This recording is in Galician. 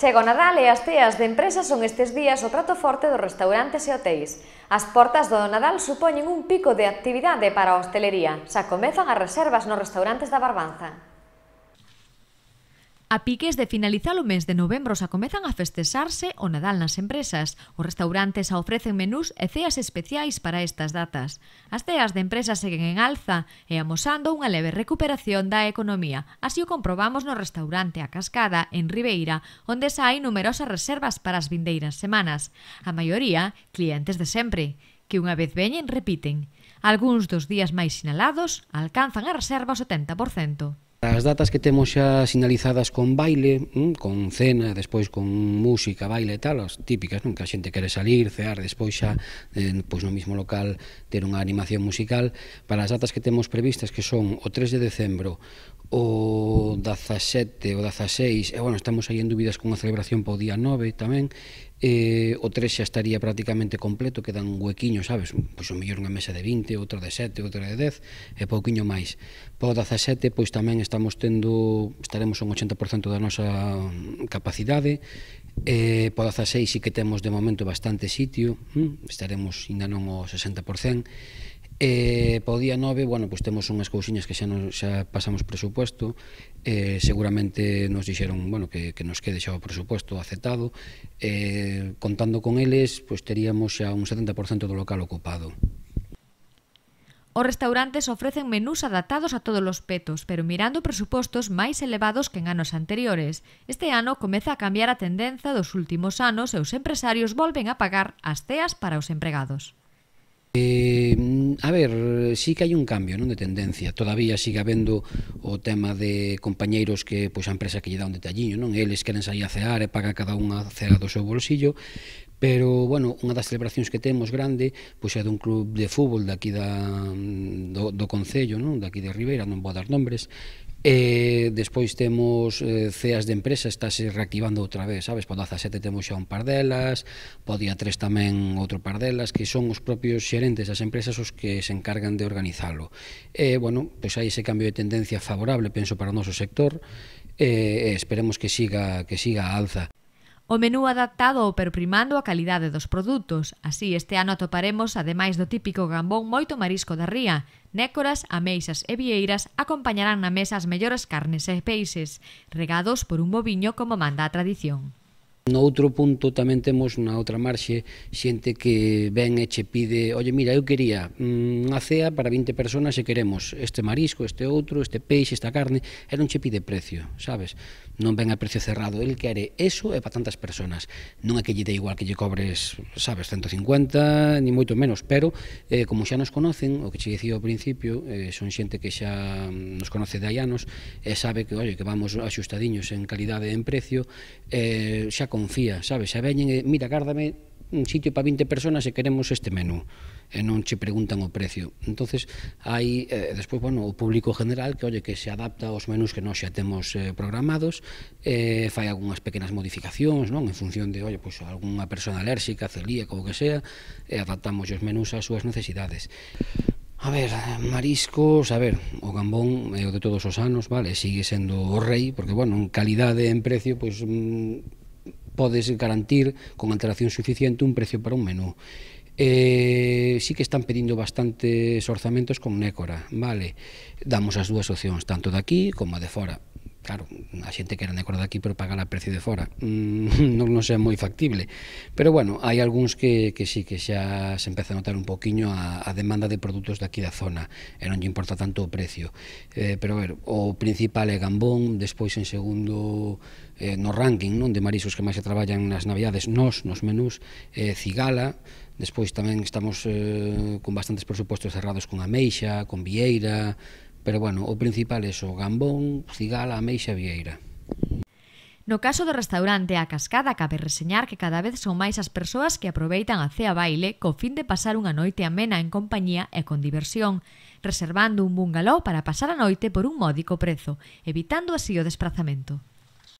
Chega o Nadal e as teas de empresas son estes días o prato forte dos restaurantes e hotéis. As portas do Nadal supoñen un pico de actividade para a hostelería. Xa comezan as reservas nos restaurantes da Barbanza. A piques de finalizar o mes de novembro xa comezan a festexarse o Nadal nas empresas. Os restaurantes xa ofrecen menús e ceas especiais para estas datas. As ceas de empresas seguen en alza e amosando unha leve recuperación da economía. Así o comprobamos no restaurante A Cascada, en Ribeira, onde xa hai numerosas reservas para as vindeiras semanas. A maioría, clientes de sempre, que unha vez veñen repiten. Alguns dos días máis sinalados alcanzan a reserva o 70%. As datas que temos xa sinalizadas con baile, mm, con cena, despois con música, baile e tal, as típicas, non? que a xente quere salir, cear, despois xa eh, pois no mismo local ter unha animación musical. Para as datas que temos previstas, que son o 3 de decembro, o 17, o 16, e bueno, estamos aí en dúbidas con a celebración para o día 9 tamén, eh, o 3 xa estaría prácticamente completo, quedan un huequiño, sabes? Pois o mellor unha mesa de 20, outra de 7, outra de 10 e pouquiño máis. Para o 17, pois tamén estamos tendo, estaremos un 80% da nosa capacidade, Eh, para o 16 sí que temos de momento bastante sitio, mm, estaremos ainda non o 60%, E eh, para o día 9, bueno, pois pues temos unhas cousiñas que xa nos, xa pasamos presupuesto, eh, seguramente nos dixeron, bueno, que, que nos quede xa o presupuesto aceptado, eh, contando con eles, pois pues, teríamos xa un 70% do local ocupado. Os restaurantes ofrecen menús adaptados a todos os petos, pero mirando presupostos máis elevados que en anos anteriores. Este ano comeza a cambiar a tendencia dos últimos anos e os empresarios volven a pagar as teas para os empregados. Eh, a ver, sí que hai un cambio non de tendencia. Todavía sigue habendo o tema de compañeiros que pois a empresa que lle dá un detalliño, non? Eles queren sair a cear e paga cada un a cea do seu bolsillo, pero bueno, unha das celebracións que temos grande, pois é dun club de fútbol daqui da mm, do, do concello, non? Daqui de Ribeira, non vou dar nombres, E despois temos eh, CEAs de empresa, estáse reactivando outra vez, sabes? po 17 temos xa un par delas, po día 3 tamén outro par delas, que son os propios xerentes das empresas os que se encargan de organizalo. E, bueno, pois hai ese cambio de tendencia favorable, penso, para o noso sector, e esperemos que siga, que siga a alza o menú adaptado pero primando a calidade dos produtos. Así, este ano atoparemos, ademais do típico gambón, moito marisco da ría. Nécoras, ameixas e vieiras acompañarán na mesa as mellores carnes e peixes, regados por un boviño como manda a tradición. No outro punto tamén temos na outra marxe xente que ven e che pide, "Oye, mira, eu quería mm, unha cea para 20 personas e queremos este marisco, este outro, este peixe, esta carne", e non che pide precio, sabes? Non ven a precio cerrado, el quere eso e para tantas personas. Non é que lle dé igual que lle cobres, sabes, 150, ni moito menos, pero eh, como xa nos conocen, o que che dicía ao principio, eh, son xente que xa nos conoce de hai anos e sabe que, oye, que vamos axustadiños en calidade e en precio, eh, xa con confía, sabes? Xa veñen e, mira, gárdame un sitio para 20 personas e queremos este menú e non che preguntan o precio. Entonces, hai eh, despois, bueno, o público general que olle que se adapta aos menús que nós xa temos eh, programados, eh, fai algunhas pequenas modificacións, non, en función de, olle, pois algunha persona alérxica, celíaca ou que sea, e adaptamos os menús ás súas necesidades. A ver, mariscos, a ver, o gambón é o de todos os anos, vale, sigue sendo o rei, porque, bueno, en calidade e en precio, pois, pues, podes garantir con antelación suficiente un precio para un menú. Eh, sí que están pedindo bastantes orzamentos con Nécora, vale? Damos as dúas opcións, tanto de aquí como de fora. Claro, a xente que era de acordo aquí pero pagar a precio de fora. Mm, non, non sea moi factible. Pero bueno, hai algúns que, que sí que xa se empeza a notar un poquinho a, a demanda de produtos daqui da zona e non lle importa tanto o precio. Eh, pero a ver, o principal é Gambón despois en segundo eh, no ranking non de marisos que máis se traballan nas navidades nos, nos menús eh, Cigala despois tamén estamos eh, con bastantes presupostos cerrados con Ameixa, con Vieira Pero bueno, o principal é o gambón, cigala, ameixa, vieira. No caso do restaurante A Cascada, cabe reseñar que cada vez son máis as persoas que aproveitan a cea baile co fin de pasar unha noite amena en compañía e con diversión, reservando un bungalow para pasar a noite por un módico prezo, evitando así o desplazamento.